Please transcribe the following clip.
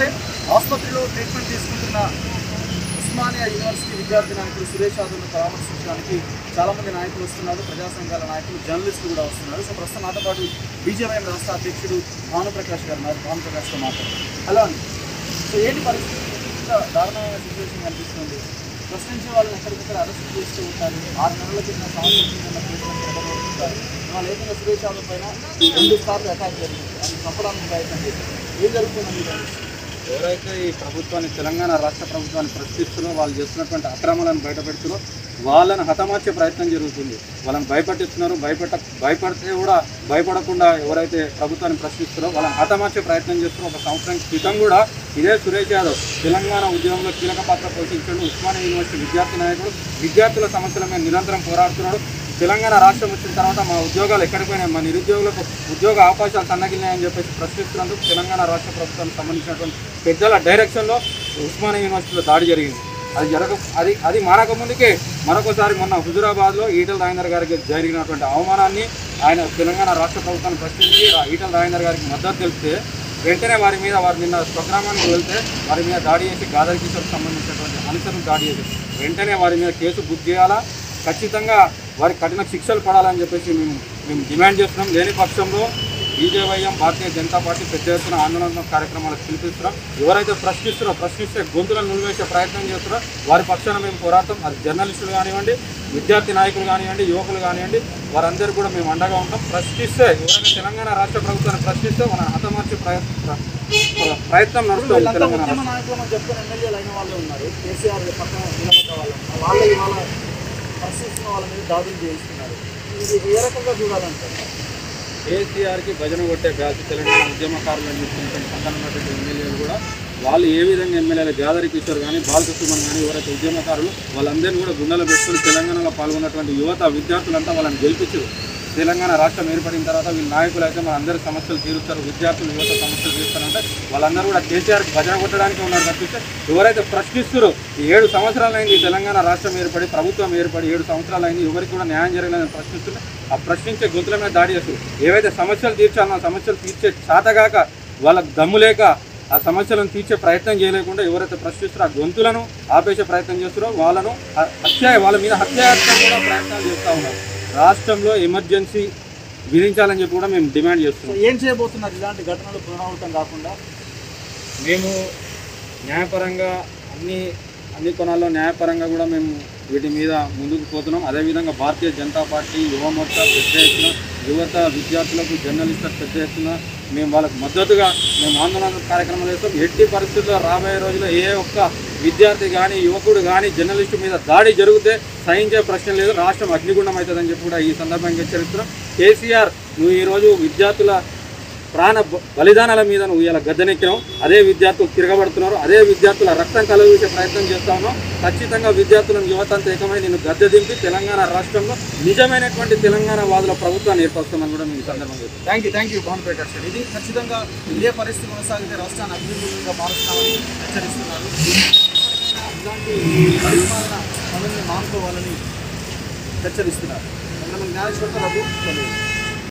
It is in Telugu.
నమస్తే ఆసుపత్రిలో ట్రీట్మెంట్ తీసుకుంటున్న ఉస్మానియా యూనివర్సిటీ విద్యార్థి నాయకులు సురేష్ యాదవ్ను పరామర్శించడానికి చాలామంది నాయకులు వస్తున్నారు. ప్రజా సంఘాల నాయకులు జర్నలిస్టులు కూడా వస్తున్నారు. సో ప్రస్తుతం నాతో పాటు బీజేపీ రాష్ట్ర అధ్యక్షుడు భానుప్రకాష్ గారు ఉన్నారు. భానుప్రకాష్తో మాట్లాడారు హలో అండి. సో ఏంటి పరిస్థితి? ఇంత దారుణమైన సిచ్యువేషన్ కనిపిస్తుంది. ప్రశ్నించే వాళ్ళని ఎక్కడికక్కడ అరెస్ట్ చేస్తూ ఉంటారు. ఆరు నెలల కింద సంవత్సరం వాళ్ళు సురేష్ యాదవ్ పైన రెండు సార్లు అటాక్ జరిగింది. అది చెప్పడానికి ప్రయత్నం చేశారు. ఏం జరుగుతుందని ఎవరైతే ఈ ప్రభుత్వాన్ని తెలంగాణ రాష్ట్ర ప్రభుత్వాన్ని ప్రశ్నిస్తున్నారో వాళ్ళు చేస్తున్నటువంటి అక్రమాలను బయటపెడుతున్నారో వాళ్ళని హతమార్చే ప్రయత్నం జరుగుతుంది. వాళ్ళని భయపెట్టిస్తున్నారు భయపెట్ట భయపడితే కూడా భయపడకుండా ఎవరైతే ప్రభుత్వాన్ని ప్రశ్నిస్తున్నారో వాళ్ళని హతమార్చే ప్రయత్నం చేస్తున్నారో ఒక సంవత్సరం క్రితం కూడా ఇదే సురేష్ యాదవ్ తెలంగాణ ఉద్యమంలో కీలక పాత్ర పోషించాడు. ఉస్మానియా యూనివర్సిటీ విద్యార్థి నాయకుడు విద్యార్థుల సమస్యల మీద నిరంతరం పోరాడుతున్నాడు. తెలంగాణ రాష్ట్రం వచ్చిన తర్వాత మా ఉద్యోగాలు ఎక్కడికి పోయినాయి మా నిరుద్యోగులకు ఉద్యోగ అవకాశాలు సన్నగిలినాయని చెప్పేసి ప్రశ్నిస్తున్నందుకు తెలంగాణ రాష్ట్ర ప్రభుత్వానికి సంబంధించినటువంటి పెద్దల డైరెక్షన్లో ఉస్మానియా యూనివర్సిటీలో దాడి జరిగింది. అది జరగ అది అది మానక ముందుకే మరొకసారి మొన్న హుజురాబాద్లో ఈటల రాజేందర్ గారికి జరిగినటువంటి అవమానాన్ని ఆయన తెలంగాణ రాష్ట్ర ప్రభుత్వాన్ని ప్రశ్నించి ఈటల రాజేందర్ గారికి మద్దతు తెలిపితే వెంటనే వారి మీద వారు నిన్న స్వగ్రామానికి వెళ్తే వారి మీద దాడి చేసి గాదర్ కిషోర్కి సంబంధించినటువంటి అనుసరణ దాడి చేసి వెంటనే వారి మీద కేసు బుక్ చేయాలా? ఖచ్చితంగా వారికి కఠిన శిక్షలు పడాలని చెప్పేసి మేము మేము డిమాండ్ చేస్తున్నాం. లేని పక్షంలో బీజేవైఎం భారతీయ జనతా పార్టీ పెద్ద ఎత్తున ఆందోళన కార్యక్రమాలకు పిలిపిస్తున్నాం ఎవరైతే ప్రశ్నిస్తున్నారో ప్రశ్నిస్తే గొంతులను నిలివేసే ప్రయత్నం చేస్తున్నారో వారి పక్షాన మేము పోరాటం అది జర్నలిస్టులు కానివ్వండి విద్యార్థి నాయకులు కానివ్వండి యువకులు కానివ్వండి వారందరూ కూడా మేము అండగా ఉంటాం. ప్రశ్నిస్తే ఎవరైనా తెలంగాణ రాష్ట్ర ప్రభుత్వాన్ని ప్రశ్నిస్తే మన హతమార్చే ప్రయత్నం ప్రయత్నం నడుస్తుంది తెలంగాణ ప్రశ్నిస్తున్న వాళ్ళ మీద దాడులు చేయిస్తున్నారు. ఇది ఏ రకంగా చూడాలంటారు? కేసీఆర్కి భజన కొట్టే బ్యాచ్ తెలంగాణ ఉద్యమకారులు చూస్తున్నటువంటి పక్కన ఉన్నటువంటి ఎమ్మెల్యేలు కూడా వాళ్ళు ఏ విధంగా ఎమ్మెల్యేలు గాదరి కిషోర్ కానీ బాలకృష్ణమన్ కానీ ఎవరైతే ఉద్యమకారులు వాళ్ళందరినీ కూడా గుండెలు పెట్టుకుని తెలంగాణలో పాల్గొన్నటువంటి యువత విద్యార్థులంతా వాళ్ళని గెలిపించారు. తెలంగాణ రాష్ట్రం ఏర్పడిన తర్వాత వీళ్ళ నాయకులు అయితే మన అందరి సమస్యలు తీరుస్తారు విద్యార్థులు యువత సమస్యలు తీరుస్తారంటే వాళ్ళందరూ కూడా కేసీఆర్ భజన కొట్టడానికి ఉన్నారు తప్పిస్తే ఎవరైతే ప్రశ్నిస్తారో ఈ ఏడు సంవత్సరాలైంది తెలంగాణ రాష్ట్రం ఏర్పడి ప్రభుత్వం ఏర్పడి ఏడు సంవత్సరాలైంది ఎవరికి కూడా న్యాయం జరగలేదని ప్రశ్నిస్తుంటే ఆ ప్రశ్నించే గొంతుల మీద దాడి చేస్తారు ఏవైతే సమస్యలు తీర్చాలన్నా సమస్యలు తీర్చే చాతగాక వాళ్ళకు దమ్ము లేక ఆ సమస్యలను తీర్చే ప్రయత్నం చేయలేకుండా ఎవరైతే ప్రశ్నిస్తారో ఆ గొంతులను ఆపేసే ప్రయత్నం చేస్తారో వాళ్ళను హత్య వాళ్ళ మీద హత్యాయత్నం కూడా ప్రయత్నాలు చేస్తూ ఉన్నారు. రాష్ట్రంలో ఎమర్జెన్సీ విధించాలని చెప్పి కూడా మేము డిమాండ్ చేస్తున్నాం. ఏం చేయబోతున్నారు? ఇలాంటి ఘటనలు పునరావృతం కాకుండా? మేము న్యాయపరంగా అన్ని అన్ని కొనాల్లో న్యాయపరంగా కూడా మేము వీటి మీద ముందుకు పోతున్నాం. అదేవిధంగా భారతీయ జనతా పార్టీ యువ మోర్చా పెద్ద ఎత్తున యువత విద్యార్థులకు జర్నలిస్టులకు పెద్ద ఎత్తున మేము వాళ్ళకు మద్దతుగా మేము ఆందోళన కార్యక్రమాలు చేస్తాం. ఎట్టి పరిస్థితుల్లో రాబోయే రోజుల్లో ఏ ఒక్క విద్యార్థి కానీ యువకుడు కానీ జర్నలిస్టు మీద దాడి జరిగితే సహించే ప్రశ్న లేదు. రాష్ట్రం అగ్నిగుండం అవుతుందని చెప్పి కూడా ఈ సందర్భంగా హెచ్చరిస్తున్నాం. కేసీఆర్ నువ్వు ఈరోజు విద్యార్థుల ప్రాణ బలిదానాల మీద ఉయ్యాల గద్దెనెక్కినాం. అదే విద్యార్థులు తిరగబడుతున్నారు. అదే విద్యార్థుల రక్తం కలగూసే ప్రయత్నం చేస్తా ఉన్నాం ఖచ్చితంగా విద్యార్థులను యువతంత ఏకమై నేను గద్దె దింపి తెలంగాణ రాష్ట్రంలో నిజమైనటువంటి తెలంగాణ వాదుల ప్రభుత్వాన్ని ఏర్పరుస్తామని కూడా మీ సందర్భంగా చెప్తాను thank you thank you Bhavan Prakash గారు ఇది ఖచ్చితంగా ఇదే పరిస్థితి కొనసాగితే రాష్ట్రాన్ని అభివృద్ధిగా మారుస్తామని హెచ్చరిస్తున్నారు. ఇలాంటి పరిపాలన పనుల్ని మానుకోవాలని హెచ్చరిస్తున్నారు. జ్ఞానేశ్వర రఘు